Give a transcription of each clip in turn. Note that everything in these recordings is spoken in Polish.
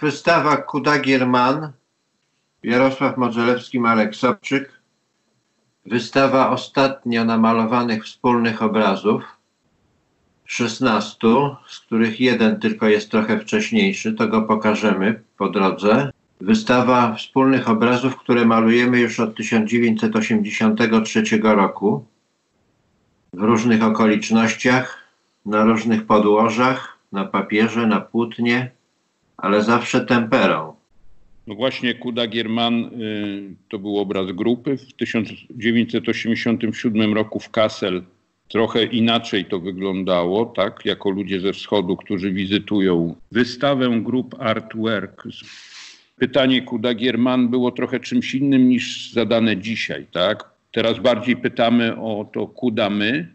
Wystawa Kuda Gierman, Jarosław Modzelewski, Marek Sobczyk. Wystawa ostatnio namalowanych wspólnych obrazów. 16, z których jeden tylko jest trochę wcześniejszy, to go pokażemy po drodze. Wystawa wspólnych obrazów, które malujemy już od 1983 roku w różnych okolicznościach, na różnych podłożach, na papierze, na płótnie, ale zawsze temperą. No właśnie Kuda Gierman y, to był obraz grupy. W 1987 roku w Kassel trochę inaczej to wyglądało, tak, jako ludzie ze wschodu, którzy wizytują wystawę grup Artwork. Pytanie Kuda Gierman było trochę czymś innym niż zadane dzisiaj, tak. Teraz bardziej pytamy o to Kuda my,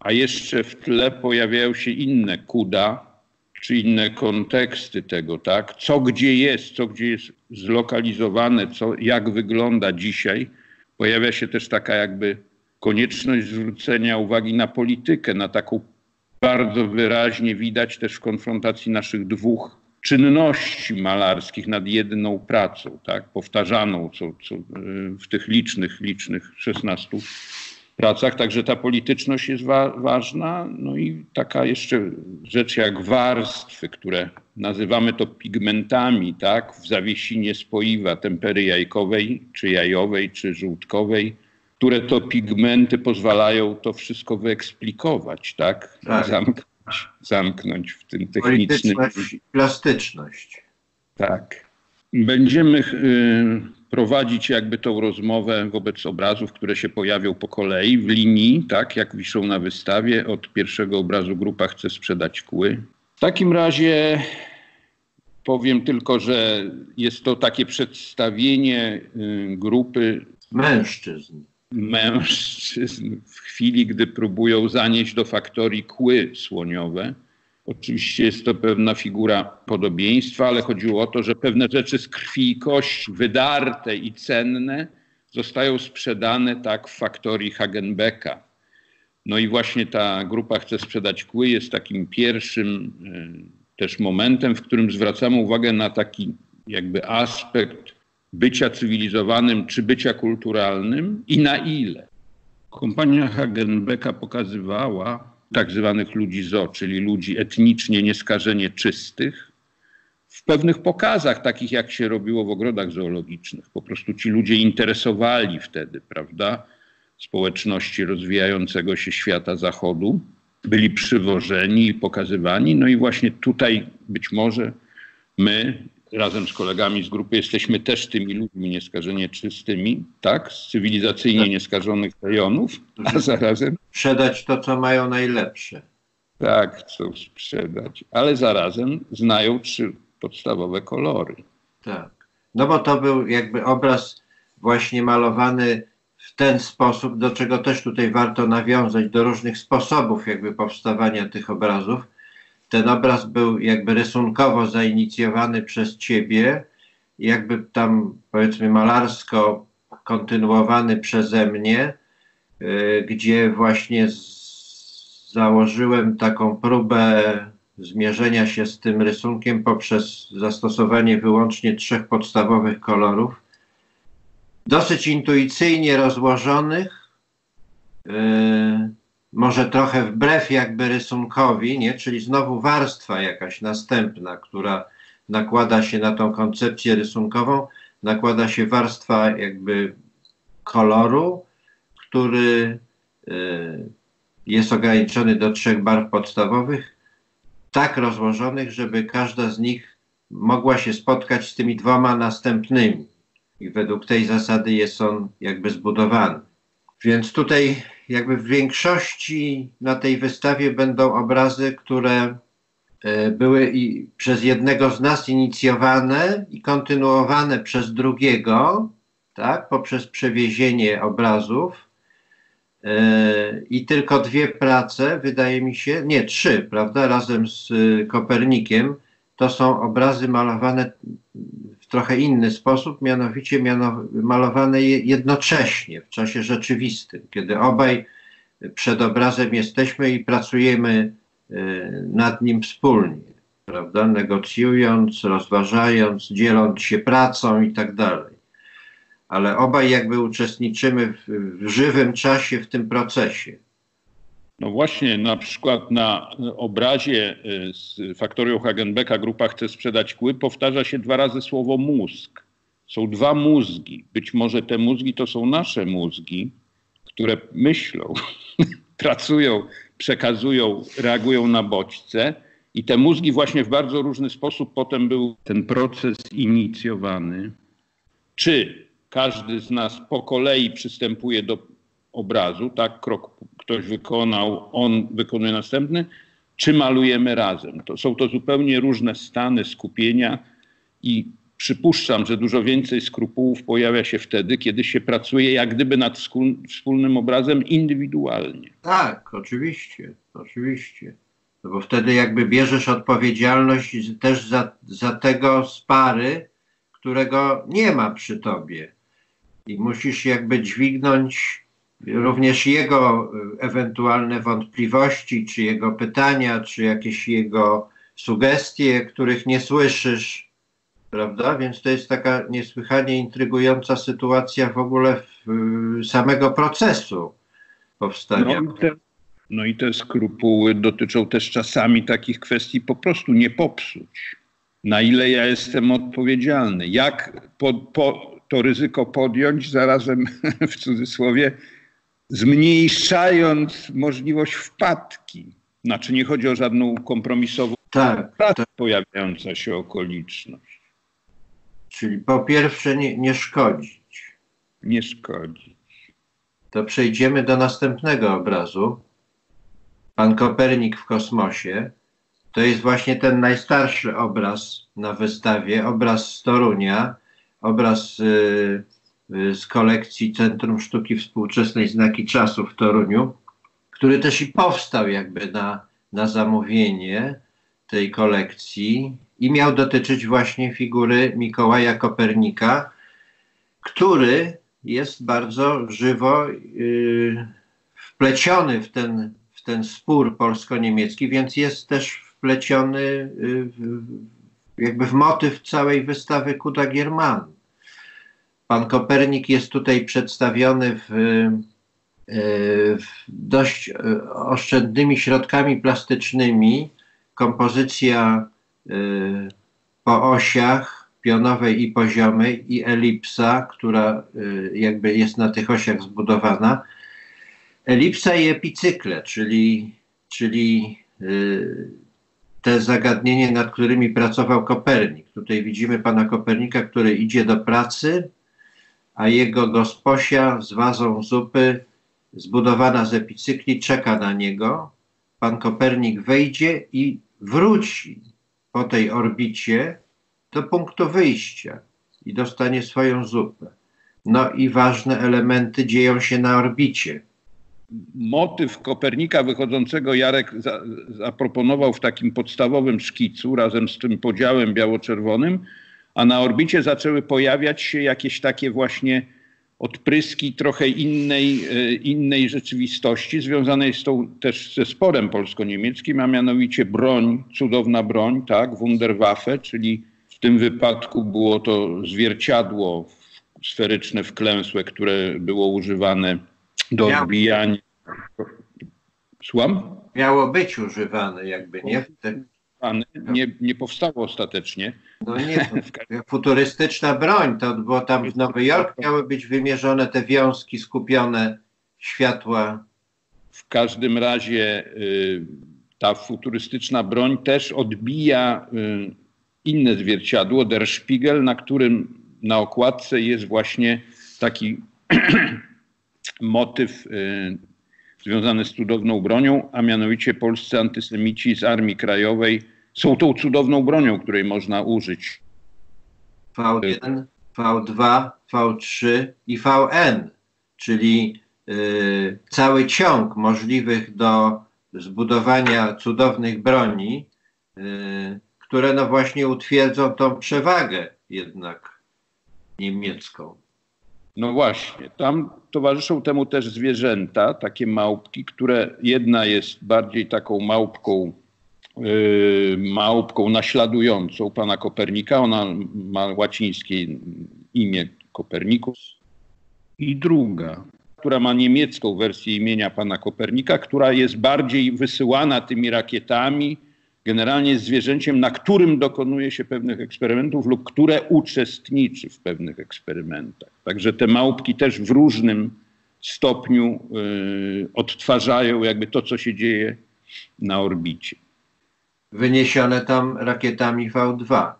a jeszcze w tle pojawiają się inne Kuda, czy inne konteksty tego, tak? Co gdzie jest, co gdzie jest zlokalizowane, co, jak wygląda dzisiaj. Pojawia się też taka jakby konieczność zwrócenia uwagi na politykę, na taką bardzo wyraźnie widać też w konfrontacji naszych dwóch czynności malarskich nad jedną pracą, tak? powtarzaną co, co w tych licznych, licznych 16 pracach. Także ta polityczność jest wa ważna. No i taka jeszcze rzecz jak warstwy, które nazywamy to pigmentami, tak? W zawiesinie spoiwa tempery jajkowej, czy jajowej, czy żółtkowej, które to pigmenty pozwalają to wszystko wyeksplikować, tak? tak. Zamknąć, zamknąć w tym technicznym... plastyczność. Tak. Będziemy y, prowadzić jakby tą rozmowę wobec obrazów, które się pojawią po kolei w linii, tak jak wiszą na wystawie. Od pierwszego obrazu grupa chce sprzedać kły. W takim razie powiem tylko, że jest to takie przedstawienie y, grupy mężczyzn. Mężczyzn w chwili, gdy próbują zanieść do faktorii kły słoniowe Oczywiście jest to pewna figura podobieństwa, ale chodziło o to, że pewne rzeczy z krwi i kości, wydarte i cenne, zostają sprzedane tak w faktorii Hagenbecka. No i właśnie ta grupa chce sprzedać kły jest takim pierwszym y, też momentem, w którym zwracamy uwagę na taki jakby aspekt bycia cywilizowanym czy bycia kulturalnym i na ile. Kompania Hagenbecka pokazywała, tak zwanych ludzi zo, czyli ludzi etnicznie nieskażenie czystych, w pewnych pokazach, takich jak się robiło w ogrodach zoologicznych. Po prostu ci ludzie interesowali wtedy, prawda, społeczności rozwijającego się świata zachodu, byli przywożeni i pokazywani. No i właśnie tutaj być może my, razem z kolegami z grupy jesteśmy też tymi ludźmi nieskażenie czystymi, tak, z cywilizacyjnie tak. nieskażonych rejonów, a zarazem... Sprzedać to, co mają najlepsze. Tak, chcą sprzedać, ale zarazem znają trzy podstawowe kolory. Tak, no bo to był jakby obraz właśnie malowany w ten sposób, do czego też tutaj warto nawiązać, do różnych sposobów jakby powstawania tych obrazów, ten obraz był jakby rysunkowo zainicjowany przez ciebie, jakby tam powiedzmy malarsko kontynuowany przeze mnie, yy, gdzie właśnie z, założyłem taką próbę zmierzenia się z tym rysunkiem poprzez zastosowanie wyłącznie trzech podstawowych kolorów, dosyć intuicyjnie rozłożonych, yy, może trochę wbrew jakby rysunkowi, nie? czyli znowu warstwa jakaś następna, która nakłada się na tą koncepcję rysunkową, nakłada się warstwa jakby koloru, który y, jest ograniczony do trzech barw podstawowych, tak rozłożonych, żeby każda z nich mogła się spotkać z tymi dwoma następnymi. I według tej zasady jest on jakby zbudowany. Więc tutaj jakby w większości na tej wystawie będą obrazy, które e, były i przez jednego z nas inicjowane i kontynuowane przez drugiego, tak, poprzez przewiezienie obrazów. E, I tylko dwie prace, wydaje mi się, nie, trzy, prawda, razem z e, Kopernikiem, to są obrazy malowane trochę inny sposób, mianowicie miano, malowane jednocześnie w czasie rzeczywistym, kiedy obaj przed obrazem jesteśmy i pracujemy e, nad nim wspólnie. prawda? Negocjując, rozważając, dzieląc się pracą i tak dalej. Ale obaj jakby uczestniczymy w, w żywym czasie w tym procesie. No właśnie, na przykład na obrazie y, z faktorią Hagenbecka grupa chce sprzedać kły, powtarza się dwa razy słowo mózg. Są dwa mózgi. Być może te mózgi to są nasze mózgi, które myślą, pracują, przekazują, reagują na bodźce. I te mózgi właśnie w bardzo różny sposób potem był ten proces inicjowany. Czy każdy z nas po kolei przystępuje do obrazu, tak, krok ktoś wykonał, on wykonuje następny, czy malujemy razem. To są to zupełnie różne stany skupienia i przypuszczam, że dużo więcej skrupułów pojawia się wtedy, kiedy się pracuje jak gdyby nad wspólnym obrazem indywidualnie. Tak, oczywiście, oczywiście. No bo wtedy jakby bierzesz odpowiedzialność też za, za tego z pary, którego nie ma przy tobie. I musisz jakby dźwignąć również jego e, ewentualne wątpliwości, czy jego pytania, czy jakieś jego sugestie, których nie słyszysz, prawda? Więc to jest taka niesłychanie intrygująca sytuacja w ogóle w, e, samego procesu powstania. No, te, no i te skrupuły dotyczą też czasami takich kwestii po prostu nie popsuć. Na ile ja jestem odpowiedzialny? Jak po, po to ryzyko podjąć, zarazem w cudzysłowie, zmniejszając możliwość wpadki. Znaczy nie chodzi o żadną kompromisową tak, tak. pojawiająca się okoliczność. Czyli po pierwsze nie, nie szkodzić. Nie szkodzić. To przejdziemy do następnego obrazu. Pan Kopernik w kosmosie. To jest właśnie ten najstarszy obraz na wystawie, obraz z Torunia, obraz y, Y, z kolekcji Centrum Sztuki Współczesnej Znaki Czasu w Toruniu, który też i powstał jakby na, na zamówienie tej kolekcji i miał dotyczyć właśnie figury Mikołaja Kopernika, który jest bardzo żywo yy, wpleciony w ten, w ten spór polsko-niemiecki, więc jest też wpleciony yy, w, jakby w motyw całej wystawy Kuda Gierman. Pan Kopernik jest tutaj przedstawiony w, e, w dość e, oszczędnymi środkami plastycznymi. Kompozycja e, po osiach pionowej i poziomej i elipsa, która jakby jest na tych osiach zbudowana. Elipsa i epicykle, czyli, czyli te zagadnienie, nad którymi pracował Kopernik. Tutaj widzimy pana Kopernika, który idzie do pracy, a jego gosposia z wazą zupy zbudowana z epicykli czeka na niego. Pan Kopernik wejdzie i wróci po tej orbicie do punktu wyjścia i dostanie swoją zupę. No i ważne elementy dzieją się na orbicie. Motyw Kopernika wychodzącego Jarek za, zaproponował w takim podstawowym szkicu razem z tym podziałem biało-czerwonym a na orbicie zaczęły pojawiać się jakieś takie właśnie odpryski trochę innej, e, innej rzeczywistości, związanej z tą też ze sporem polsko-niemieckim, a mianowicie broń, cudowna broń, tak, Wunderwaffe, czyli w tym wypadku było to zwierciadło sferyczne, wklęsłe, które było używane do odbijania. Słucham? Miało być używane jakby, nie? Nie, nie powstało ostatecznie. No nie, futurystyczna broń, to było tam w Nowy Jork miały być wymierzone te wiązki skupione światła. W każdym razie y, ta futurystyczna broń też odbija y, inne zwierciadło, Der Spiegel, na którym na okładce jest właśnie taki motyw y, związane z cudowną bronią, a mianowicie polscy antysemici z Armii Krajowej są tą cudowną bronią, której można użyć. V1, V2, V3 i VN, czyli y, cały ciąg możliwych do zbudowania cudownych broni, y, które no właśnie utwierdzą tą przewagę jednak niemiecką. No właśnie, tam towarzyszą temu też zwierzęta, takie małpki, które jedna jest bardziej taką małpką małpką naśladującą pana Kopernika. Ona ma łacińskie imię Kopernikus. I druga, która ma niemiecką wersję imienia pana Kopernika, która jest bardziej wysyłana tymi rakietami, generalnie zwierzęciem, na którym dokonuje się pewnych eksperymentów lub które uczestniczy w pewnych eksperymentach. Także te małpki też w różnym stopniu y, odtwarzają jakby to, co się dzieje na orbicie. Wyniesione tam rakietami V2.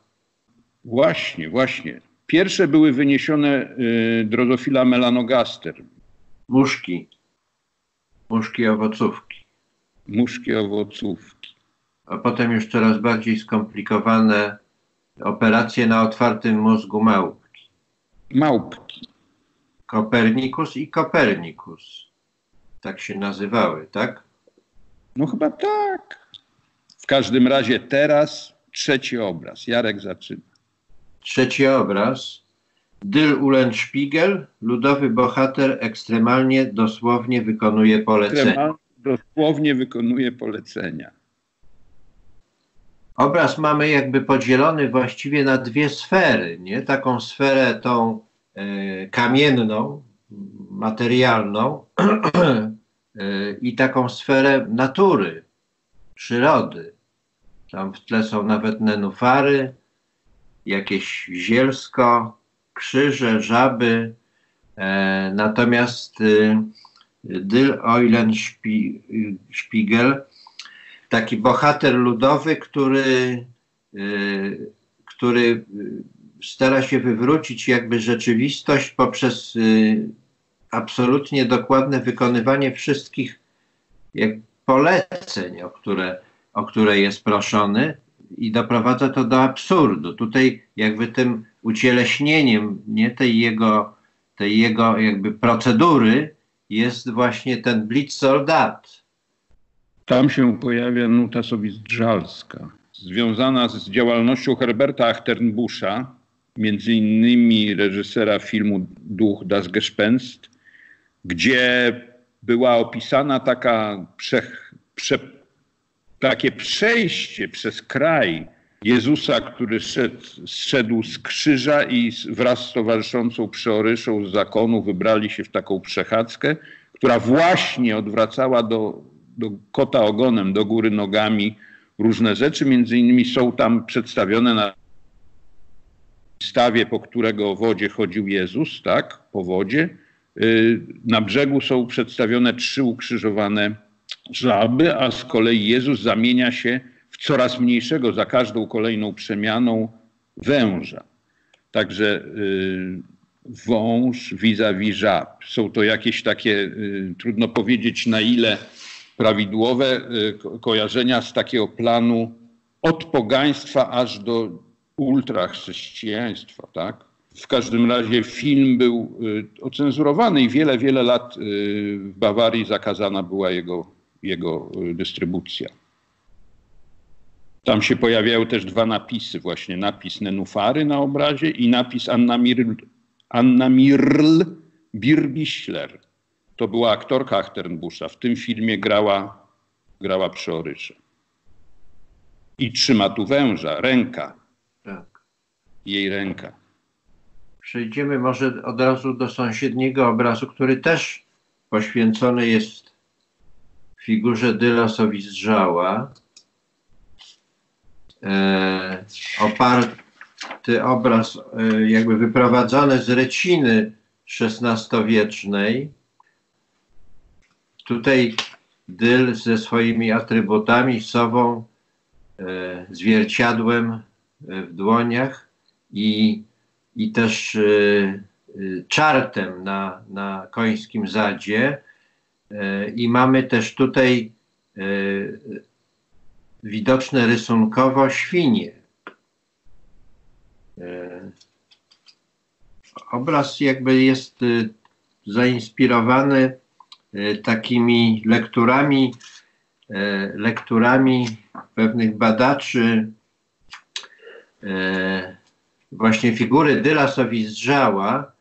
Właśnie, właśnie. Pierwsze były wyniesione y, drozofila melanogaster. Muszki. Muszki owocówki. Muszki owocówki. A potem już coraz bardziej skomplikowane operacje na otwartym mózgu małpki. Małpki. Kopernikus i Kopernikus. Tak się nazywały, tak? No chyba tak. W każdym razie teraz trzeci obraz. Jarek zaczyna. Trzeci obraz. Dyl Ulenspiegel, ludowy bohater, ekstremalnie dosłownie wykonuje polecenia. Dosłownie wykonuje polecenia. Obraz mamy jakby podzielony właściwie na dwie sfery, nie? Taką sferę tą e, kamienną, materialną e, i taką sferę natury, przyrody. Tam w tle są nawet nenufary, jakieś zielsko, krzyże, żaby. E, natomiast y, Dyl Eulen Spiegel, taki bohater ludowy, który, y, który y, stara się wywrócić jakby rzeczywistość poprzez y, absolutnie dokładne wykonywanie wszystkich poleceń, o które, o które jest proszony i doprowadza to do absurdu. Tutaj jakby tym ucieleśnieniem nie tej jego, tej jego jakby procedury jest właśnie ten blitz soldat. Tam się pojawia nuta sowizdrzalska, związana z działalnością Herberta Achternbusza, między innymi reżysera filmu Duch das Gespenst, gdzie była opisana taka prze, prze, takie przejście przez kraj Jezusa, który szedł, zszedł z krzyża i wraz z towarzyszącą przeoryszą z zakonu wybrali się w taką przechadzkę, która właśnie odwracała do, do kota ogonem, do góry nogami różne rzeczy. Między innymi są tam przedstawione na stawie, po którego wodzie chodził Jezus, tak, po wodzie. Y, na brzegu są przedstawione trzy ukrzyżowane żaby, a z kolei Jezus zamienia się w coraz mniejszego za każdą kolejną przemianą węża. Także y, wąż vis-a-vis żab. Są to jakieś takie, y, trudno powiedzieć na ile prawidłowe y, kojarzenia z takiego planu od pogaństwa aż do ultrachrześcijaństwa, tak? W każdym razie film był y, ocenzurowany i wiele, wiele lat y, w Bawarii zakazana była jego, jego dystrybucja. Tam się pojawiają też dwa napisy, właśnie napis Nenufary na obrazie i napis Anna, Mirl, Anna Mirl. To była aktorka Achternbusza. W tym filmie grała, grała przeorycze. I trzyma tu węża, ręka. Tak. Jej ręka. Przejdziemy może od razu do sąsiedniego obrazu, który też poświęcony jest figurze Dylasowi Zdrzała. E, oparty obraz e, jakby wyprowadzony z Reciny XVI-wiecznej. Tutaj Dyl ze swoimi atrybutami, sobą, e, zwierciadłem e, w dłoniach i, i też e, e, czartem na, na końskim zadzie. E, I mamy też tutaj e, widoczne rysunkowo świnie. Obraz jakby jest zainspirowany takimi lekturami, lekturami pewnych badaczy właśnie figury Dyla Sowizdrzała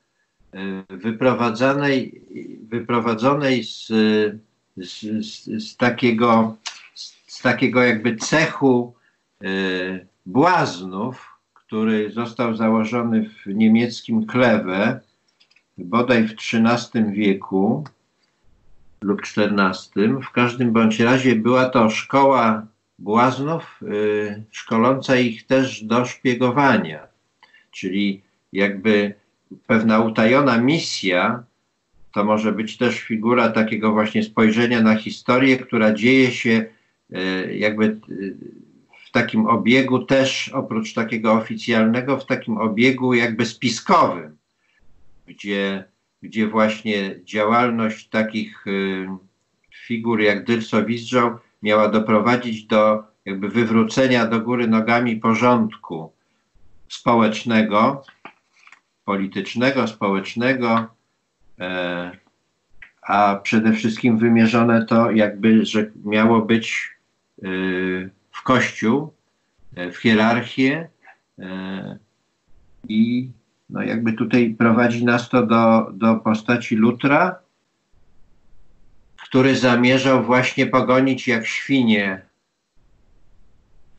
wyprowadzonej, wyprowadzonej z, z, z, z takiego z takiego jakby cechu błaznów, który został założony w niemieckim Klewe bodaj w XIII wieku lub XIV. W każdym bądź razie była to szkoła błaznów, y, szkoląca ich też do szpiegowania, czyli jakby pewna utajona misja, to może być też figura takiego właśnie spojrzenia na historię, która dzieje się y, jakby y, w takim obiegu też, oprócz takiego oficjalnego, w takim obiegu jakby spiskowym, gdzie, gdzie właśnie działalność takich y, figur jak Dylso Wizdrzał miała doprowadzić do jakby wywrócenia do góry nogami porządku społecznego, politycznego, społecznego, e, a przede wszystkim wymierzone to jakby, że miało być y, w Kościół, e, w hierarchię e, i no jakby tutaj prowadzi nas to do, do postaci Lutra, który zamierzał właśnie pogonić jak świnie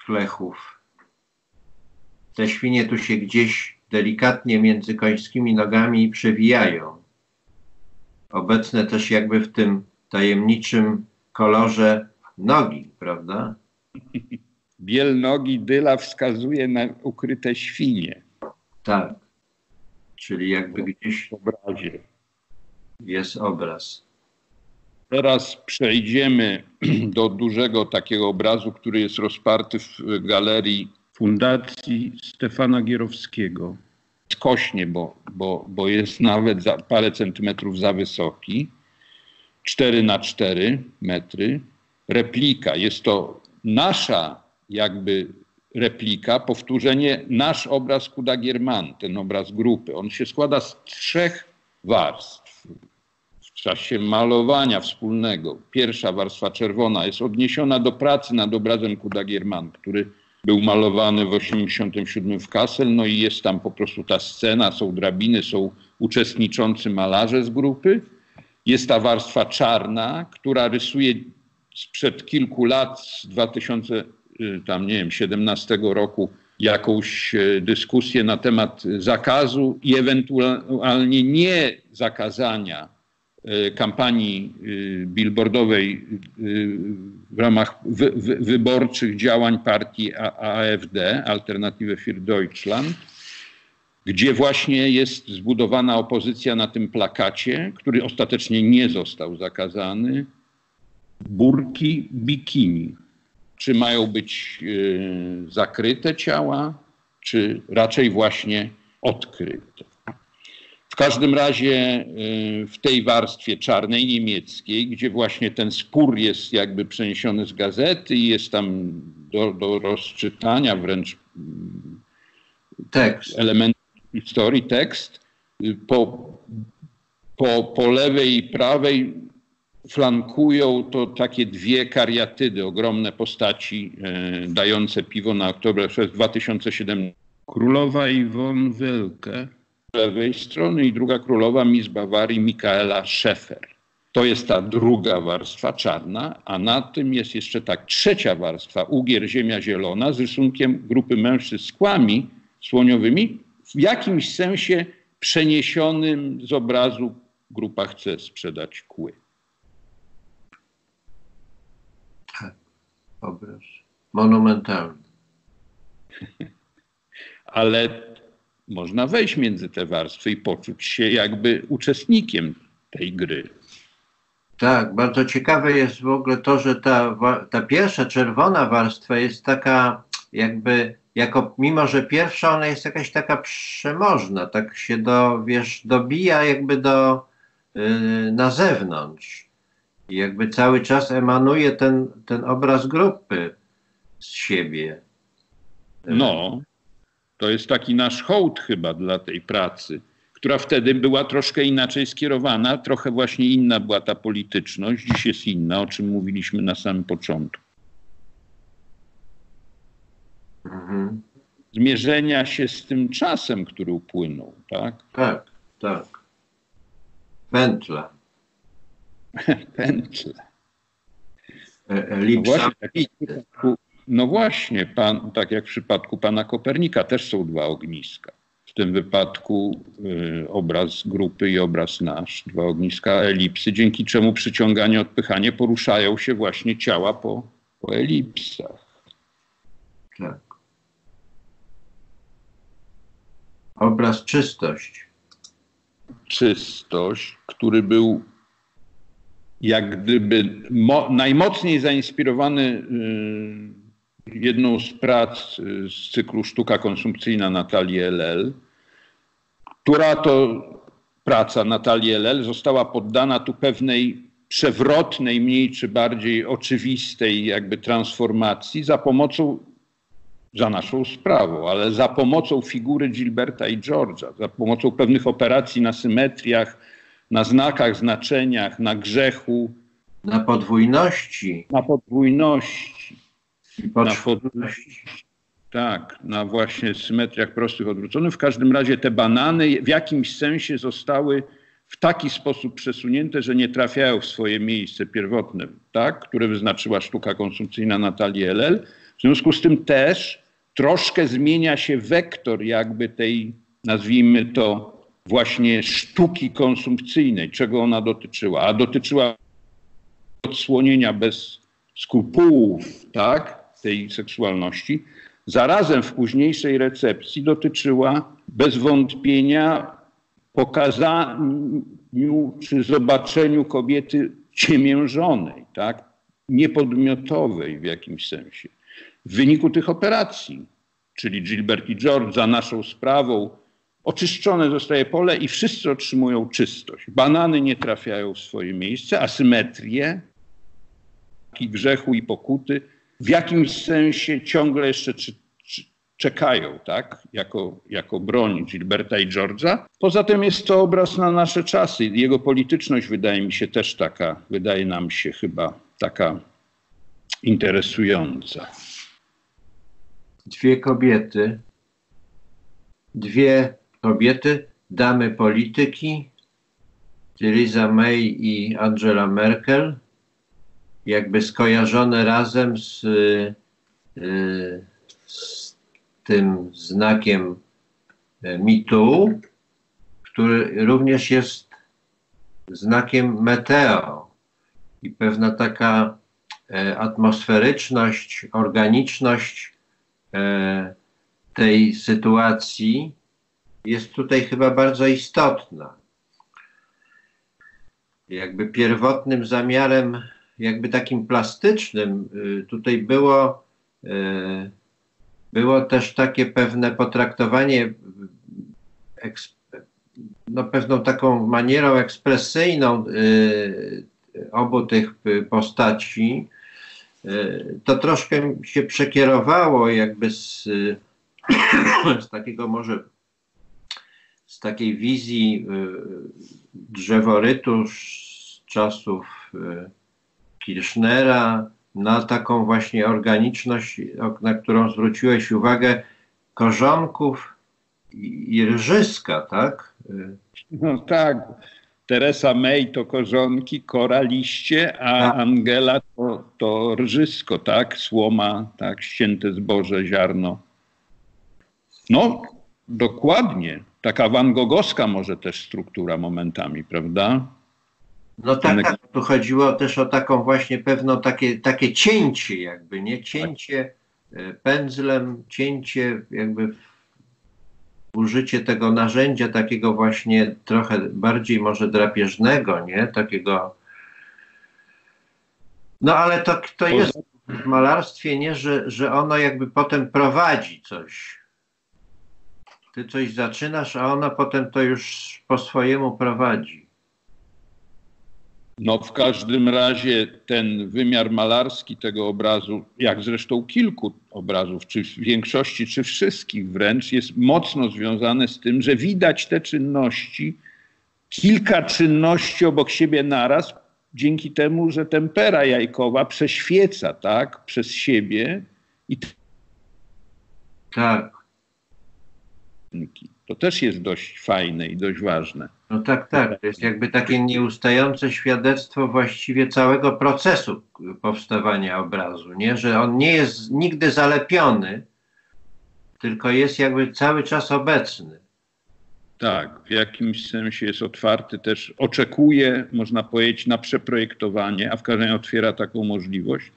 flechów. Te świnie tu się gdzieś delikatnie między końskimi nogami przewijają. Obecne też jakby w tym tajemniczym kolorze nogi, prawda? Biel nogi dyla wskazuje na ukryte świnie. Tak. Czyli jakby gdzieś w obrazie. jest obraz. Teraz przejdziemy do dużego takiego obrazu, który jest rozparty w galerii Fundacji Stefana Gierowskiego. Skośnie, bo, bo, bo jest nawet za parę centymetrów za wysoki. 4 na 4 metry. Replika. Jest to nasza jakby replika, powtórzenie, nasz obraz Kudagierman, ten obraz grupy. On się składa z trzech warstw. W czasie malowania wspólnego pierwsza warstwa czerwona jest odniesiona do pracy nad obrazem Kudagierman, który był malowany w 87 w Kassel, no i jest tam po prostu ta scena, są drabiny, są uczestniczący malarze z grupy. Jest ta warstwa czarna, która rysuje sprzed kilku lat, z 2000, y, tam nie wiem, 17 roku, jakąś y, dyskusję na temat zakazu i ewentualnie nie zakazania y, kampanii billboardowej w ramach wy, wy, wyborczych działań partii AfD, Alternative für Deutschland, gdzie właśnie jest zbudowana opozycja na tym plakacie, który ostatecznie nie został zakazany, burki bikini. Czy mają być y, zakryte ciała, czy raczej właśnie odkryte. W każdym razie y, w tej warstwie czarnej niemieckiej, gdzie właśnie ten spór jest jakby przeniesiony z gazety i jest tam do, do rozczytania wręcz mm, tekst. element historii, tekst, po, po, po lewej i prawej flankują to takie dwie kariatydy, ogromne postaci e, dające piwo na Oktoberfest 2007. Królowa Iwon Wielke z lewej strony i druga królowa Miss Bawarii Mikaela Szefer. To jest ta druga warstwa czarna, a na tym jest jeszcze tak trzecia warstwa, ugier Ziemia Zielona z rysunkiem grupy mężczyzn z kłami słoniowymi, w jakimś sensie przeniesionym z obrazu grupa chce sprzedać kły. Obraz. Monumentalny. Ale można wejść między te warstwy i poczuć się jakby uczestnikiem tej gry. Tak, bardzo ciekawe jest w ogóle to, że ta, ta pierwsza czerwona warstwa jest taka jakby, jako, mimo że pierwsza ona jest jakaś taka przemożna, tak się do, wiesz, dobija jakby do, yy, na zewnątrz. I jakby cały czas emanuje ten, ten obraz grupy z siebie. No, to jest taki nasz hołd chyba dla tej pracy, która wtedy była troszkę inaczej skierowana, trochę właśnie inna była ta polityczność, dziś jest inna, o czym mówiliśmy na samym początku. Mhm. Zmierzenia się z tym czasem, który upłynął, tak? Tak, tak. Pętla. pętle. elipsa. No właśnie, no właśnie pan, tak jak w przypadku pana Kopernika, też są dwa ogniska. W tym wypadku y, obraz grupy i obraz nasz, dwa ogniska elipsy, dzięki czemu przyciąganie, odpychanie poruszają się właśnie ciała po, po elipsach. Tak. Obraz czystość. Czystość, który był jak gdyby mo, najmocniej zainspirowany y, jedną z prac y, z cyklu Sztuka Konsumpcyjna Natalii LL, która to praca Natalii LL została poddana tu pewnej przewrotnej, mniej czy bardziej oczywistej jakby transformacji za pomocą, za naszą sprawą, ale za pomocą figury Gilberta i George'a, za pomocą pewnych operacji na symetriach, na znakach, znaczeniach, na grzechu. Na podwójności. Na podwójności. Na podwójności. Tak, na właśnie symetriach prostych odwróconych. W każdym razie te banany w jakimś sensie zostały w taki sposób przesunięte, że nie trafiają w swoje miejsce pierwotne, tak, które wyznaczyła sztuka konsumpcyjna Natalii LL. W związku z tym też troszkę zmienia się wektor jakby tej, nazwijmy to, właśnie sztuki konsumpcyjnej, czego ona dotyczyła, a dotyczyła odsłonienia bez skrupułów, tak, tej seksualności, zarazem w późniejszej recepcji dotyczyła bez wątpienia pokazaniu czy zobaczeniu kobiety ciemiężonej, tak, niepodmiotowej w jakimś sensie. W wyniku tych operacji, czyli Gilbert i George za naszą sprawą Oczyszczone zostaje pole i wszyscy otrzymują czystość. Banany nie trafiają w swoje miejsce, asymetrię i grzechu i pokuty w jakimś sensie ciągle jeszcze czy, czy, czekają, tak? Jako, jako broń Gilberta i George'a. Poza tym jest to obraz na nasze czasy. Jego polityczność wydaje mi się też taka, wydaje nam się chyba taka interesująca. Dwie kobiety, dwie kobiety, damy polityki, Theresa May i Angela Merkel, jakby skojarzone razem z, y, z tym znakiem y, mitu, który również jest znakiem meteo. I pewna taka e, atmosferyczność, organiczność e, tej sytuacji jest tutaj chyba bardzo istotna. Jakby pierwotnym zamiarem, jakby takim plastycznym, y, tutaj było, y, było też takie pewne potraktowanie no, pewną taką manierą ekspresyjną y, obu tych postaci, to troszkę się przekierowało jakby z, z takiego może z takiej wizji y, drzeworytu z czasów y, Kirchnera na taką właśnie organiczność, na którą zwróciłeś uwagę, korzonków i rżyska, tak? No tak. Teresa May to korzonki, koraliście, a tak. Angela to, to rżysko, tak? Słoma, tak? Ścięte zboże, ziarno. No, dokładnie taka Van Gogowska może też struktura momentami, prawda? No tak, tak, tu chodziło też o taką właśnie pewną takie, takie cięcie jakby, nie? Cięcie tak. pędzlem, cięcie jakby użycie tego narzędzia takiego właśnie trochę bardziej może drapieżnego, nie? Takiego no ale to, to jest w malarstwie, nie? Że, że ono jakby potem prowadzi coś ty coś zaczynasz, a ona potem to już po swojemu prowadzi. No w każdym razie ten wymiar malarski tego obrazu, jak zresztą kilku obrazów, czy w większości, czy wszystkich wręcz, jest mocno związany z tym, że widać te czynności, kilka czynności obok siebie naraz, dzięki temu, że tempera jajkowa prześwieca tak, przez siebie i tak To też jest dość fajne i dość ważne. No tak, tak. To jest jakby takie nieustające świadectwo właściwie całego procesu powstawania obrazu, nie? Że on nie jest nigdy zalepiony, tylko jest jakby cały czas obecny. Tak, w jakimś sensie jest otwarty też, oczekuje, można powiedzieć, na przeprojektowanie, a w każdym razie otwiera taką możliwość.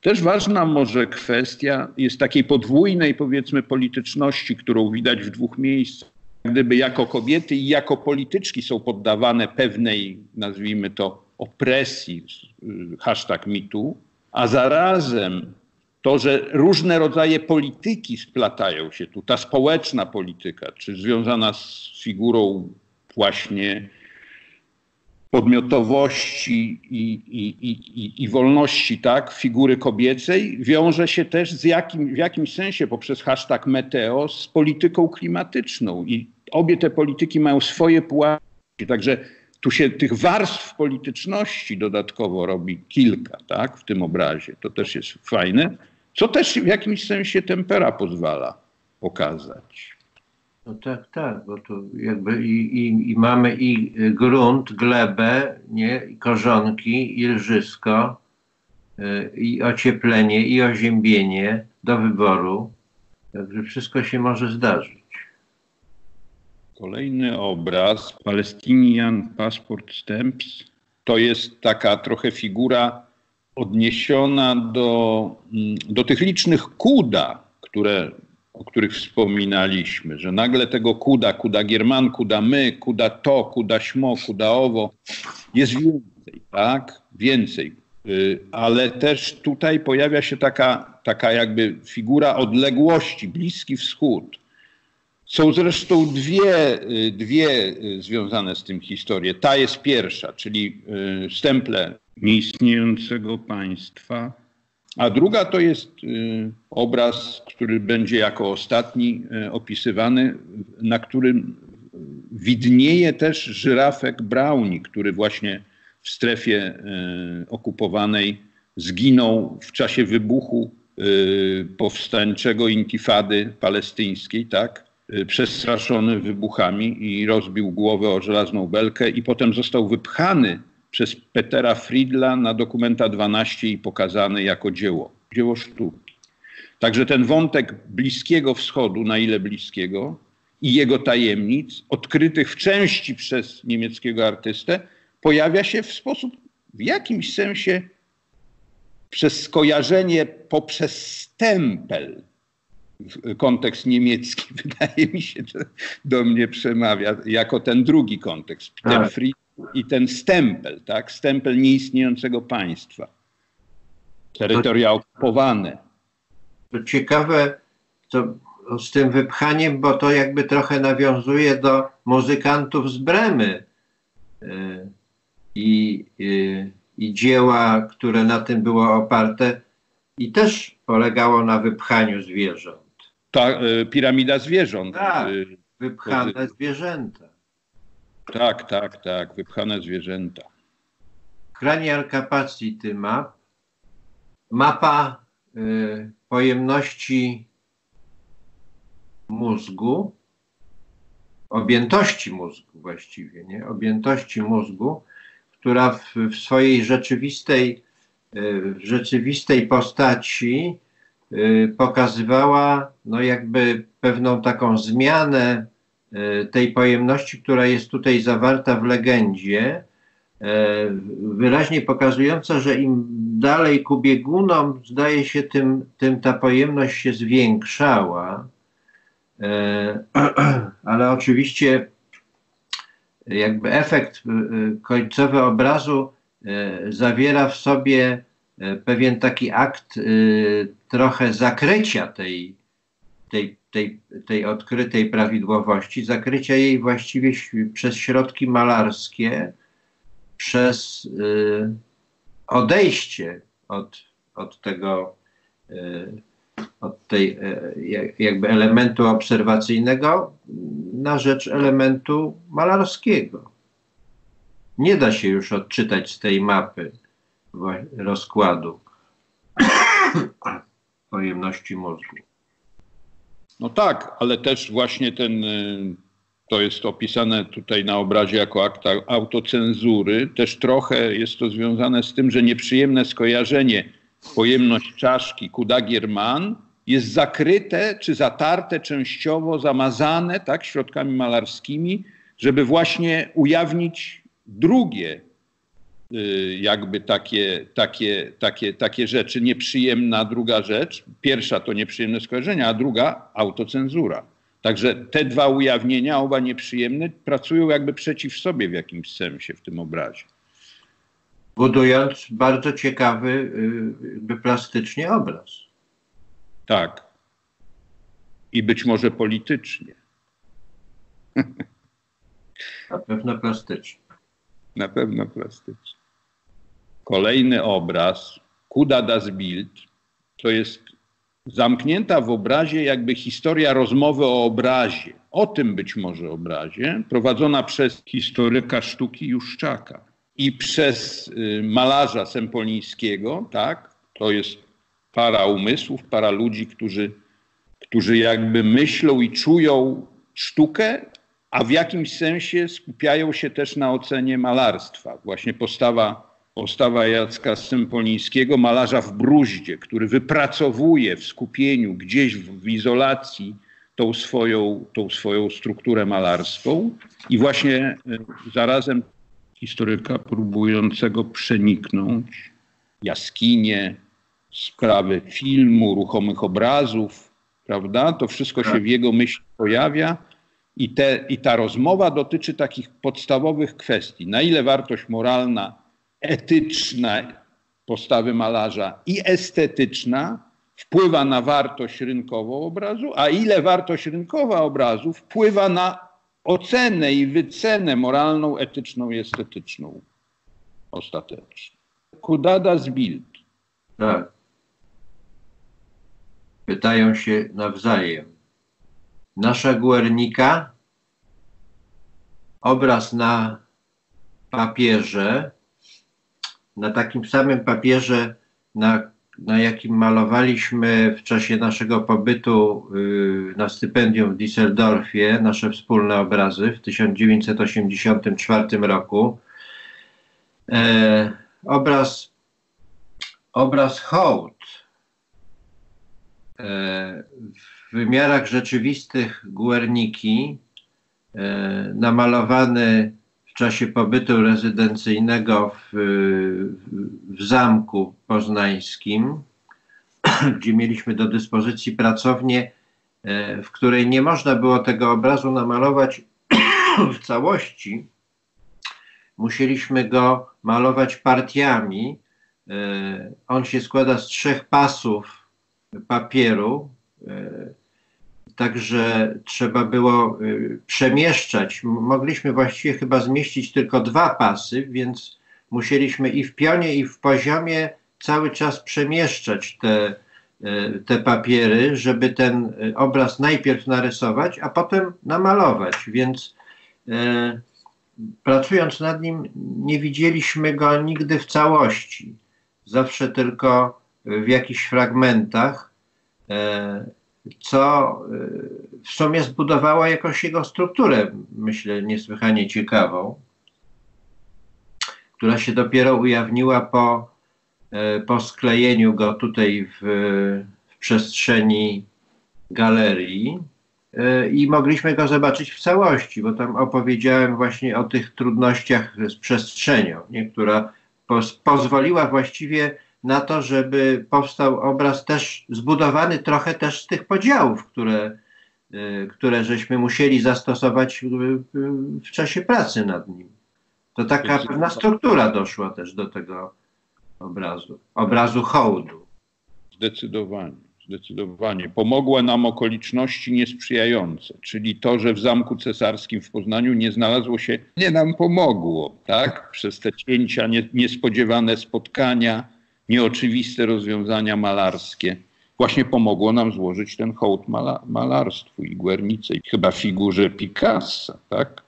Też ważna może kwestia jest takiej podwójnej, powiedzmy, polityczności, którą widać w dwóch miejscach. Gdyby jako kobiety i jako polityczki są poddawane pewnej, nazwijmy to, opresji, y, hashtag mitu, a zarazem to, że różne rodzaje polityki splatają się tu, ta społeczna polityka, czy związana z figurą właśnie podmiotowości i, i, i, i, wolności, tak, figury kobiecej, wiąże się też z jakim, w jakimś sensie poprzez hashtag Meteo z polityką klimatyczną. I obie te polityki mają swoje pułapki, także tu się tych warstw polityczności dodatkowo robi kilka, tak, w tym obrazie. To też jest fajne, co też w jakimś sensie tempera pozwala pokazać. No tak, tak, bo tu jakby i, i, i mamy i grunt, glebę, nie, i korzonki, i lżysko, y, i ocieplenie, i oziębienie do wyboru. Także wszystko się może zdarzyć. Kolejny obraz, Palestinian Passport Stamps, to jest taka trochę figura odniesiona do, mm, do tych licznych kuda, które o których wspominaliśmy, że nagle tego kuda, kuda Gierman, kuda my, kuda to, kuda śmo, kuda owo, jest więcej, tak? Więcej. Y, ale też tutaj pojawia się taka, taka jakby figura odległości, Bliski Wschód. Są zresztą dwie, y, dwie y, związane z tym historie. Ta jest pierwsza, czyli stemple nieistniejącego państwa, a druga to jest y, obraz, który będzie jako ostatni y, opisywany, na którym widnieje też żyrafek Brownie, który właśnie w strefie y, okupowanej zginął w czasie wybuchu powstańczego intifady palestyńskiej, tak? Przestraszony wybuchami i rozbił głowę o żelazną belkę i potem został wypchany przez Petera Friedla na dokumenta 12 i pokazany jako dzieło, dzieło sztuki. Także ten wątek Bliskiego Wschodu, na ile bliskiego, i jego tajemnic, odkrytych w części przez niemieckiego artystę, pojawia się w sposób w jakimś sensie przez skojarzenie poprzez stempel. Kontekst niemiecki, wydaje mi się, że do mnie przemawia jako ten drugi kontekst. Peter tak. Fried i ten stempel, tak? Stempel nieistniejącego państwa. Terytoria okupowane. To ciekawe to z tym wypchaniem, bo to jakby trochę nawiązuje do muzykantów z Bremy y, i, y, i dzieła, które na tym było oparte i też polegało na wypchaniu zwierząt. Ta y, piramida zwierząt. Tak, wypchane zwierzęta. Tak, tak, tak, wypchane zwierzęta. Cranial capacity map, mapa y, pojemności mózgu, objętości mózgu właściwie, nie? Objętości mózgu, która w, w swojej rzeczywistej, y, rzeczywistej postaci y, pokazywała no jakby pewną taką zmianę tej pojemności, która jest tutaj zawarta w legendzie, e, wyraźnie pokazująca, że im dalej ku biegunom, zdaje się, tym, tym ta pojemność się zwiększała. E, ale oczywiście jakby efekt końcowy obrazu zawiera w sobie pewien taki akt trochę zakrycia tej, tej tej, tej odkrytej prawidłowości, zakrycia jej właściwie przez środki malarskie, przez y, odejście od, od tego, y, od tej y, jakby elementu obserwacyjnego na rzecz elementu malarskiego. Nie da się już odczytać z tej mapy rozkładu pojemności mózgu. No tak, ale też właśnie ten, y, to jest opisane tutaj na obrazie jako akt autocenzury. Też trochę jest to związane z tym, że nieprzyjemne skojarzenie pojemność czaszki Kudagierman jest zakryte czy zatarte częściowo, zamazane tak, środkami malarskimi, żeby właśnie ujawnić drugie jakby takie, takie, takie, takie rzeczy. Nieprzyjemna druga rzecz. Pierwsza to nieprzyjemne skojarzenia, a druga autocenzura. Także te dwa ujawnienia, oba nieprzyjemne, pracują jakby przeciw sobie w jakimś sensie w tym obrazie. Budując bardzo ciekawy, y, jakby plastycznie obraz. Tak. I być może politycznie. Na pewno plastycznie. Na pewno plastycznie. Kolejny obraz, Kuda das Bild, to jest zamknięta w obrazie jakby historia rozmowy o obrazie, o tym być może obrazie, prowadzona przez historyka sztuki Juszczaka i przez y, malarza Sempolińskiego, tak, to jest para umysłów, para ludzi, którzy, którzy jakby myślą i czują sztukę, a w jakimś sensie skupiają się też na ocenie malarstwa. Właśnie postawa, postawa Jacka Sempolińskiego, malarza w bruździe, który wypracowuje w skupieniu, gdzieś w, w izolacji tą swoją, tą swoją strukturę malarską i właśnie y, zarazem historyka próbującego przeniknąć jaskinie, sprawy filmu, ruchomych obrazów, prawda? To wszystko się w jego myśli pojawia i, te, i ta rozmowa dotyczy takich podstawowych kwestii. Na ile wartość moralna, etyczna postawy malarza i estetyczna wpływa na wartość rynkową obrazu, a ile wartość rynkowa obrazu wpływa na ocenę i wycenę moralną, etyczną i estetyczną ostatecznie. Kudada z Bild. Tak pytają się nawzajem. Nasza Guernica, obraz na papierze, na takim samym papierze, na, na jakim malowaliśmy w czasie naszego pobytu y, na stypendium w Düsseldorfie, nasze wspólne obrazy w 1984 roku. E, obraz, obraz hołd w wymiarach rzeczywistych Guerniki, e, namalowany czasie pobytu rezydencyjnego w, w zamku poznańskim, gdzie mieliśmy do dyspozycji pracownię, e, w której nie można było tego obrazu namalować w całości. Musieliśmy go malować partiami. E, on się składa z trzech pasów papieru. Także trzeba było e, przemieszczać. Mogliśmy właściwie chyba zmieścić tylko dwa pasy, więc musieliśmy i w pionie, i w poziomie cały czas przemieszczać te, e, te papiery, żeby ten obraz najpierw narysować, a potem namalować. Więc pracując nad nim, nie widzieliśmy go nigdy w całości. Zawsze tylko w jakichś fragmentach, co e, w sumie zbudowało jakąś jego strukturę, myślę, niesłychanie ciekawą, która się dopiero ujawniła po, e, po sklejeniu go tutaj w, w przestrzeni galerii i mogliśmy go zobaczyć w całości, bo tam opowiedziałem właśnie o tych trudnościach z przestrzenią, nie, która pozwoliła właściwie na to, żeby powstał obraz też zbudowany trochę też z tych podziałów, które, y, które żeśmy musieli zastosować w, w czasie pracy nad nim. To taka pewna struktura doszła też do tego obrazu, obrazu hołdu. Zdecydowanie. Zdecydowanie. Pomogły nam okoliczności niesprzyjające, czyli to, że w Zamku Cesarskim w Poznaniu nie znalazło się, nie nam pomogło, tak? Przez te cięcia, nie, niespodziewane spotkania, nieoczywiste rozwiązania malarskie. Właśnie pomogło nam złożyć ten hołd mala, malarstwu i Guernice, i chyba figurze Picassa, tak?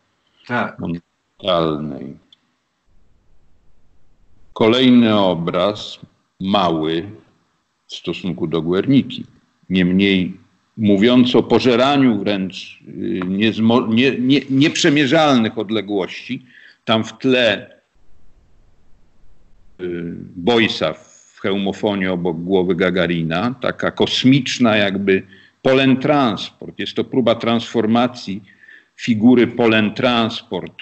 Tak. Monumentalnej. Kolejny obraz, mały w stosunku do Guerniki, niemniej mówiąc o pożeraniu wręcz niezmo, nie, nie, nieprzemierzalnych odległości. Tam w tle Boysa w hełmofonie obok głowy Gagarina, taka kosmiczna jakby polentransport. Jest to próba transformacji figury polentransport,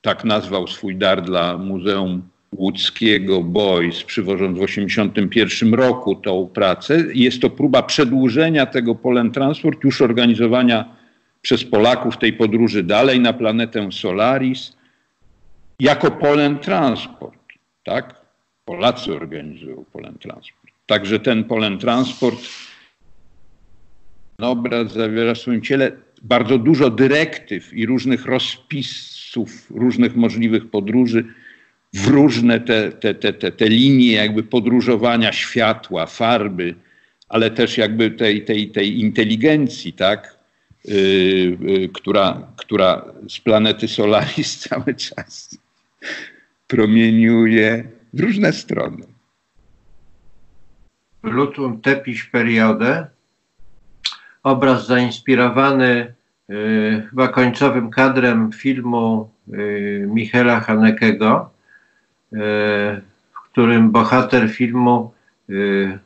tak nazwał swój dar dla Muzeum Łódzkiego Boys, przywożąc w 1981 roku tą pracę. Jest to próba przedłużenia tego polentransport, już organizowania przez Polaków tej podróży dalej na planetę Solaris, jako polentransport, tak? Polacy organizują polentransport. Także ten polentransport no, obraz zawiera w swoim ciele bardzo dużo dyrektyw i różnych rozpisów, różnych możliwych podróży w różne te, te, te, te, te linie jakby podróżowania światła, farby, ale też jakby tej, tej, tej inteligencji, tak, yy, yy, która, która z planety Solaris cały czas promieniuje w różne strony. Lutum tepiś periodę obraz zainspirowany y, chyba końcowym kadrem filmu y, Michela Hanekego, y, w którym bohater filmu y,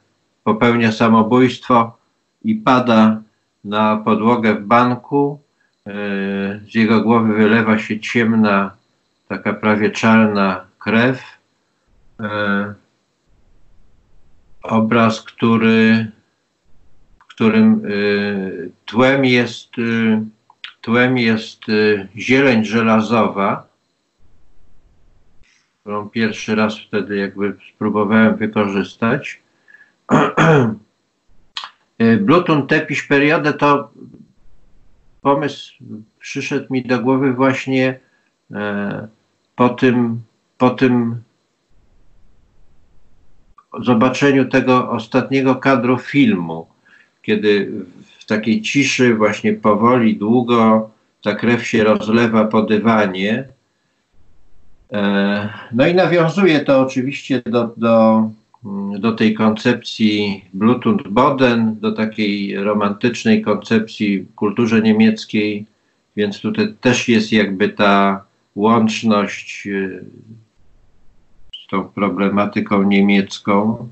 popełnia samobójstwo i pada na podłogę w banku. Y, z jego głowy wylewa się ciemna, taka prawie czarna krew. Y, obraz, który którym y, tłem jest, y, tłem jest zieleń żelazowa, którą pierwszy raz wtedy jakby spróbowałem wykorzystać. Bluetooth Tepiś Periodę to pomysł przyszedł mi do głowy właśnie e, po tym, po tym zobaczeniu tego ostatniego kadru filmu, kiedy w takiej ciszy właśnie powoli, długo ta krew się rozlewa po dywanie. E, no i nawiązuje to oczywiście do, do, do tej koncepcji Bluetooth Boden, do takiej romantycznej koncepcji w kulturze niemieckiej, więc tutaj też jest jakby ta łączność tą problematyką niemiecką.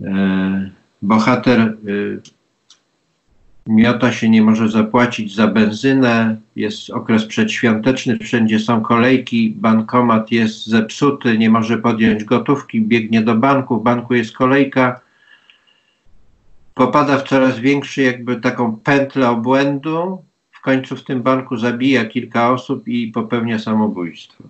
E, bohater y, miota się, nie może zapłacić za benzynę, jest okres przedświąteczny, wszędzie są kolejki, bankomat jest zepsuty, nie może podjąć gotówki, biegnie do banku, w banku jest kolejka, popada w coraz większy jakby taką pętlę obłędu, w końcu w tym banku zabija kilka osób i popełnia samobójstwo.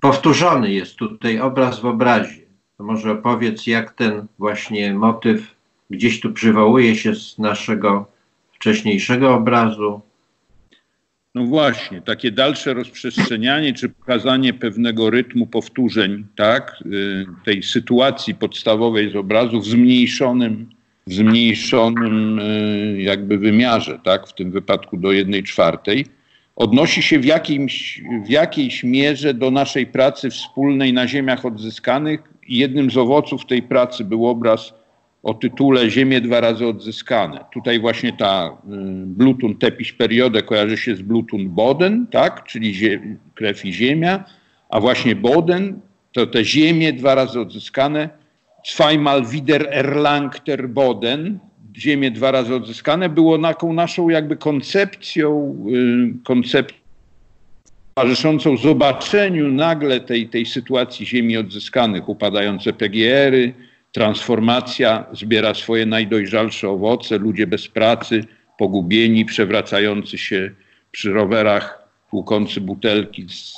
Powtórzony jest tutaj obraz w obrazie. To może opowiedz, jak ten właśnie motyw gdzieś tu przywołuje się z naszego wcześniejszego obrazu. No właśnie, takie dalsze rozprzestrzenianie czy pokazanie pewnego rytmu powtórzeń, tak, y, tej sytuacji podstawowej z obrazu w zmniejszonym, w zmniejszonym y, jakby wymiarze, tak, w tym wypadku do jednej czwartej, odnosi się w, jakimś, w jakiejś mierze do naszej pracy wspólnej na ziemiach odzyskanych jednym z owoców tej pracy był obraz o tytule Ziemię dwa razy odzyskane. Tutaj właśnie ta y, Blutun Tepiś Periodę kojarzy się z Blutun Boden, tak? czyli zie- krew i ziemia, a właśnie Boden to te ziemie dwa razy odzyskane, zweimal wieder erlangter Boden, ziemie dwa razy odzyskane, było taką naszą jakby koncepcją, y, koncepcją towarzyszącą zobaczeniu nagle tej, tej sytuacji ziemi odzyskanych, upadające PGR-y, transformacja zbiera swoje najdojrzalsze owoce, ludzie bez pracy, pogubieni, przewracający się przy rowerach, tłukący butelki z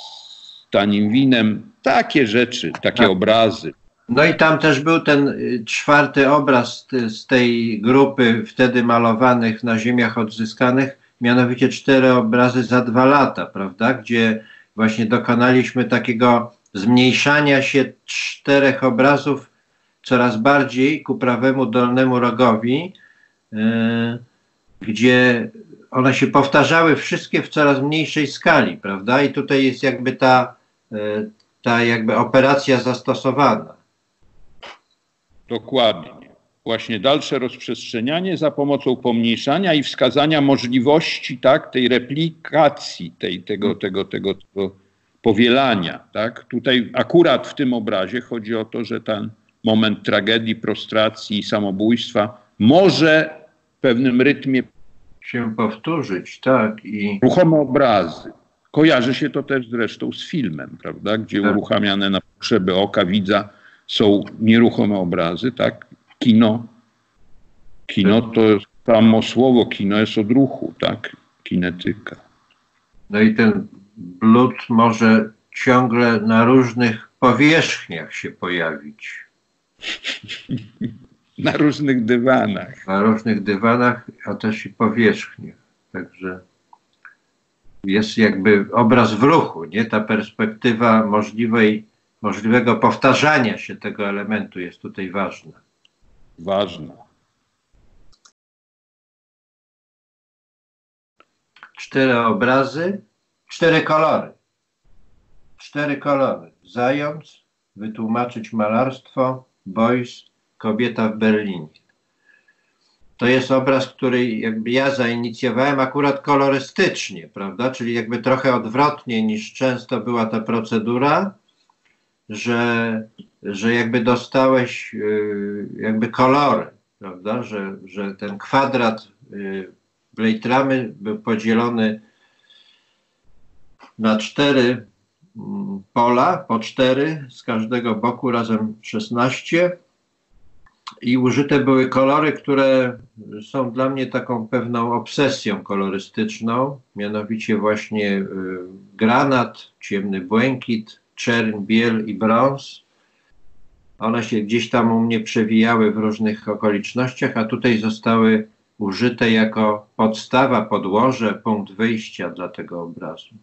tanim winem. Takie rzeczy, takie tak. obrazy. No i tam też był ten y, czwarty obraz z tej grupy wtedy malowanych na ziemiach odzyskanych, mianowicie cztery obrazy za dwa lata, prawda? Gdzie właśnie dokonaliśmy takiego zmniejszania się czterech obrazów coraz bardziej ku prawemu dolnemu rogowi, yy, gdzie one się powtarzały wszystkie w coraz mniejszej skali, prawda? I tutaj jest jakby ta, yy, ta jakby operacja zastosowana. Dokładnie. właśnie dalsze rozprzestrzenianie za pomocą pomniejszania i wskazania możliwości tak, tej replikacji, tej, tego, tego, tego, tego powielania. Tak? Tutaj akurat w tym obrazie chodzi o to, że ten moment tragedii, prostracji i samobójstwa może w pewnym rytmie się powtórzyć, tak. I... Ruchome obrazy. Kojarzy się to też zresztą z filmem, prawda? Gdzie tak. uruchamiane na potrzeby oka widza są nieruchome obrazy, tak? Kino. Kino to samo słowo kino jest od ruchu, tak? Kinetyka. No i ten blut może ciągle na różnych powierzchniach się pojawić. na różnych dywanach. Na różnych dywanach, a też i powierzchniach. Także jest jakby obraz w ruchu, nie? Ta perspektywa możliwej, możliwego powtarzania się tego elementu jest tutaj ważna. Ważna. Cztery obrazy, cztery kolory. Cztery kolory. Zając, wytłumaczyć malarstwo, boys, kobieta w Berlinie. To jest obraz, który jakby ja zainicjowałem akurat kolorystycznie, prawda? Czyli jakby trochę odwrotnie niż często była ta procedura, że, że jakby dostałeś yy, jakby kolory, prawda? Że, że ten kwadrat yy, Blade Ramy był podzielony na cztery mm, pola, po cztery, z każdego boku razem 16 i użyte były kolory, które są dla mnie taką pewną obsesją kolorystyczną, mianowicie właśnie y, granat, ciemny błękit, czerń, biel i brąz. One się gdzieś tam u mnie przewijały w różnych okolicznościach, a tutaj zostały użyte jako podstawa, podłoże, punkt wyjścia dla tego obrazu.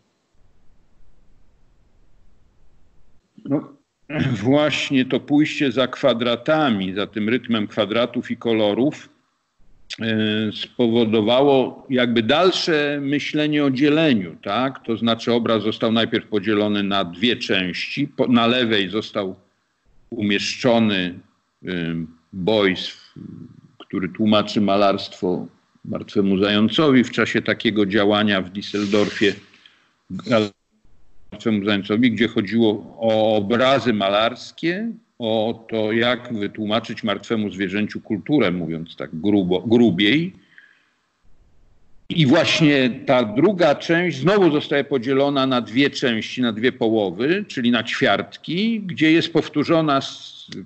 No, właśnie to pójście za kwadratami, za tym rytmem kwadratów i kolorów spowodowało jakby dalsze myślenie o dzieleniu, tak? To znaczy obraz został najpierw podzielony na dwie części. Na lewej został umieszczony e, Boys, który tłumaczy malarstwo martwemu zającowi w czasie takiego działania w Düsseldorfie martwemu zającowi, gdzie chodziło o obrazy malarskie, o to, jak wytłumaczyć martwemu zwierzęciu kulturę, mówiąc tak grubo, grubiej. I właśnie ta druga część znowu zostaje podzielona na dwie części, na dwie połowy, czyli na ćwiartki, gdzie jest powtórzona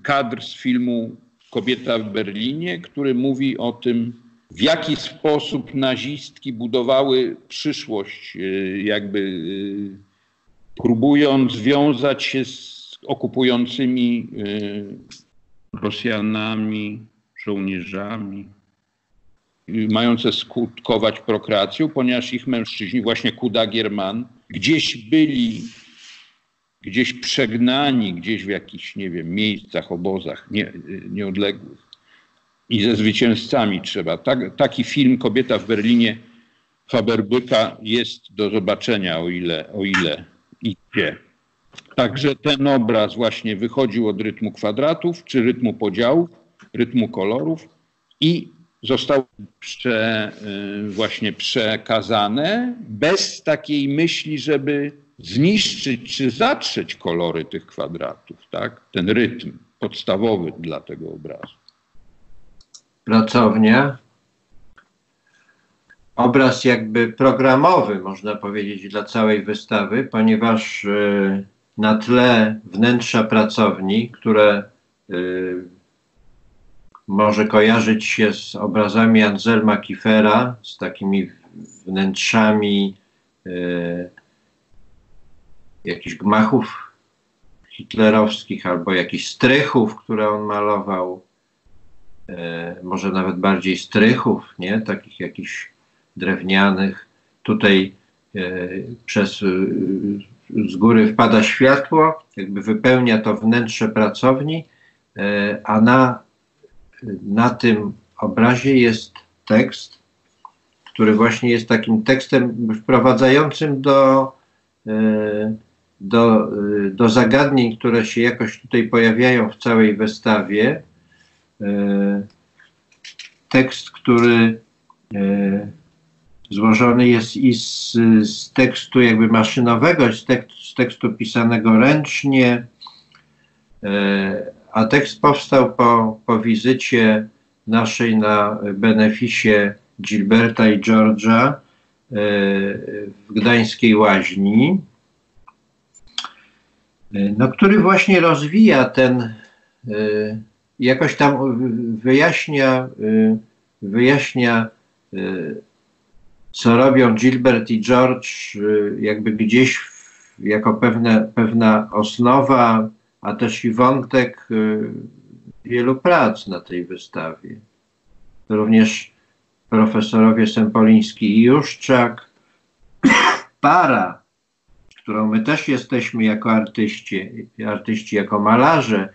kadr z filmu Kobieta w Berlinie, który mówi o tym, w jaki sposób nazistki budowały przyszłość y, jakby y, próbując związać się z okupującymi y, Rosjanami, żołnierzami, y, mające skutkować prokreacją, ponieważ ich mężczyźni, właśnie Kuda Gierman, gdzieś byli, gdzieś przegnani, gdzieś w jakichś, nie wiem, miejscach, obozach nie, y, nieodległych. I ze zwycięzcami trzeba. Tak, taki film Kobieta w Berlinie Faberbyka jest do zobaczenia, o ile, o ile idzie. Także ten obraz właśnie wychodził od rytmu kwadratów, czy rytmu podziałów, rytmu kolorów i został prze, y, właśnie przekazane bez takiej myśli, żeby zniszczyć czy zatrzeć kolory tych kwadratów, tak? Ten rytm podstawowy dla tego obrazu. Pracownia obraz jakby programowy, można powiedzieć, dla całej wystawy, ponieważ y, na tle wnętrza pracowni, które y, może kojarzyć się z obrazami Anselma Kiefera, z takimi wnętrzami y, jakichś gmachów hitlerowskich albo jakichś strychów, które on malował, może nawet bardziej strychów, nie? Takich jakichś drewnianych. Tutaj przez z góry wpada światło, jakby wypełnia to wnętrze pracowni, e, a na, na tym obrazie jest tekst, który właśnie jest takim tekstem wprowadzającym do, do, do zagadnień, które się jakoś tutaj pojawiają w całej wystawie. tekst, który e, złożony jest i z, z tekstu jakby maszynowego, z, tekst, z tekstu pisanego ręcznie, e, a tekst powstał po, po wizycie naszej na beneficie Gilberta i George'a e, w Gdańskiej Łaźni, e, no, który właśnie rozwija ten, jakoś tam wyjaśnia, wyjaśnia co robią Gilbert i George, jakby gdzieś jako pewne, pewna osnowa, a też i wątek wielu prac na tej wystawie. Również profesorowie Sempoliński i Juszczak, para, którą my też jesteśmy jako artyści, artyści jako malarze,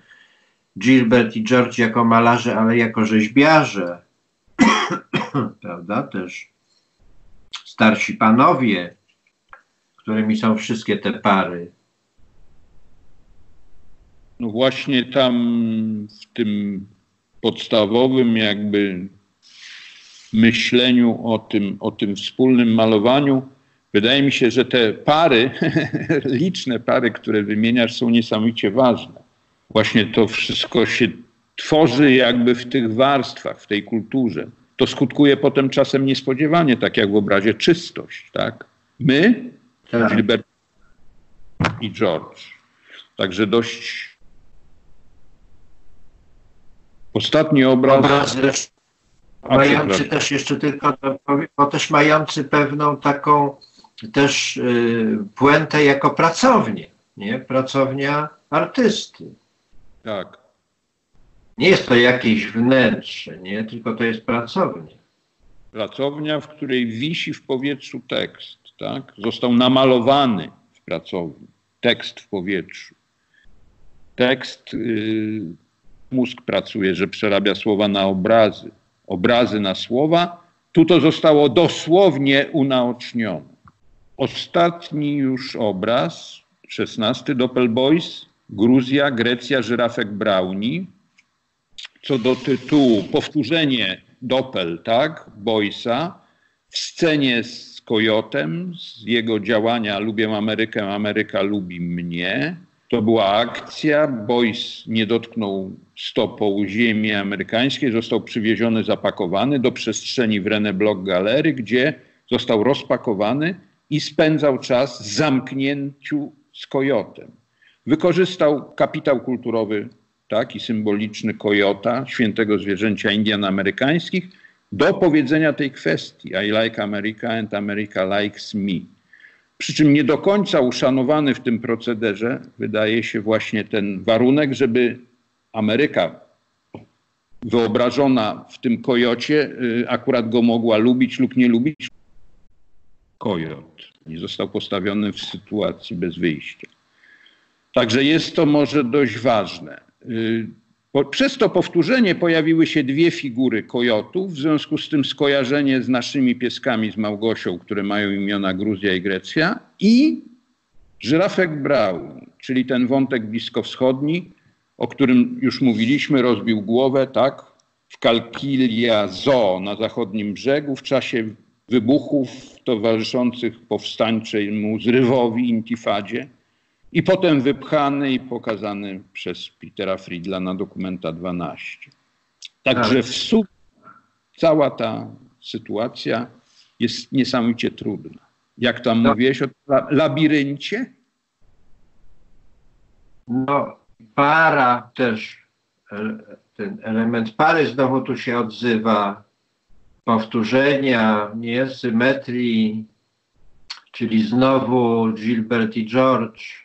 Gilbert i George jako malarze, ale jako rzeźbiarze, prawda, też starsi panowie, którymi są wszystkie te pary. No właśnie tam w tym podstawowym jakby myśleniu o tym, o tym wspólnym malowaniu. Wydaje mi się, że te pary, liczne pary, które wymieniasz, są niesamowicie ważne. Właśnie to wszystko się tworzy jakby w tych warstwach, w tej kulturze. To skutkuje potem czasem niespodziewanie, tak jak w obrazie czystość, tak? My, tak. Gilbert i George. Także dość Ostatni obraz. obraz mający też jeszcze tylko, bo też mający pewną taką też y, puentę jako pracownię, nie? Pracownia artysty. Tak. Nie jest to jakieś wnętrze, nie? Tylko to jest pracownia. Pracownia, w której wisi w powietrzu tekst, tak? Został namalowany w pracowni. Tekst w powietrzu. Tekst, yy, mózg pracuje, że przerabia słowa na obrazy obrazy na słowa. Tu to zostało dosłownie unaocznione. Ostatni już obraz, szesnasty, Doppelboys, Gruzja, Grecja, żyrafek Brownie. Co do tytułu, powtórzenie Doppel, tak, Boysa, w scenie z Kojotem, z jego działania Lubię Amerykę, Ameryka lubi mnie. To była akcja. Boyce nie dotknął stopą ziemi amerykańskiej, został przywieziony, zapakowany do przestrzeni w Rene Block Galery, gdzie został rozpakowany i spędzał czas w zamknięciu z kojotem. Wykorzystał kapitał kulturowy tak, i symboliczny kojota, świętego zwierzęcia Indian amerykańskich, do powiedzenia tej kwestii I like America and America likes me. Przy czym nie do końca uszanowany w tym procederze wydaje się właśnie ten warunek, żeby Ameryka wyobrażona w tym kojocie y, akurat go mogła lubić lub nie lubić. Kojot nie został postawiony w sytuacji bez wyjścia. Także jest to może dość ważne. Y, przez to powtórzenie pojawiły się dwie figury kojotów, w związku z tym skojarzenie z naszymi pieskami, z Małgosią, które mają imiona Gruzja i Grecja, i żyrafek Brown, czyli ten wątek bliskowschodni, o którym już mówiliśmy, rozbił głowę, tak, w Kalkilia Zoo na zachodnim brzegu w czasie wybuchów towarzyszących powstańczemu zrywowi, intifadzie i potem wypchany i pokazany przez Petera Friedla na dokumenta 12. Także tak. w sumie cała ta sytuacja jest niesamowicie trudna. Jak tam no. mówiłeś o labiryncie? No, para też, e, ten element pary znowu tu się odzywa, powtórzenia, nie, symetrii, czyli znowu Gilbert i George,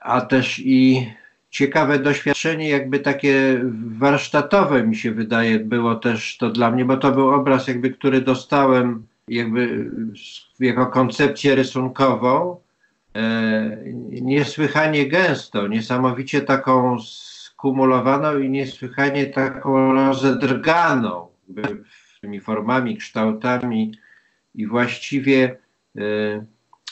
a też i ciekawe doświadczenie, jakby takie warsztatowe mi się wydaje, było też to dla mnie, bo to był obraz, jakby, który dostałem jakby jako koncepcję rysunkową, e, niesłychanie gęsto, niesamowicie taką skumulowaną i niesłychanie taką rozedrganą tymi formami, kształtami i właściwie e,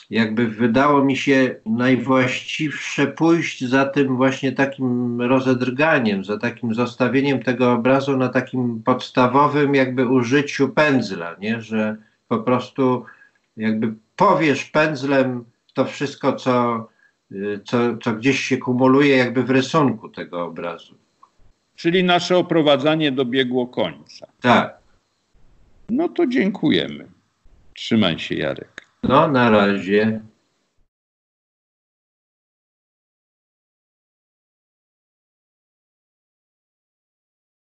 jakby wydało mi się najwłaściwsze pójść za tym właśnie takim rozedrganiem, za takim zostawieniem tego obrazu na takim podstawowym jakby użyciu pędzla, nie? że po prostu jakby powiesz pędzlem to wszystko, co, co, co gdzieś się kumuluje jakby w rysunku tego obrazu. Czyli nasze oprowadzanie dobiegło końca. Tak. No to dziękujemy. Trzymaj się, Jarek. No, na razie.